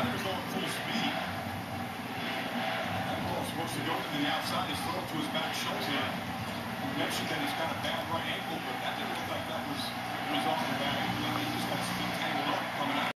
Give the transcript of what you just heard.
Ryder's on full speed. That ball's supposed to go to the outside. He's thrown to his back shoulder. You mentioned that he's got a bad right hand.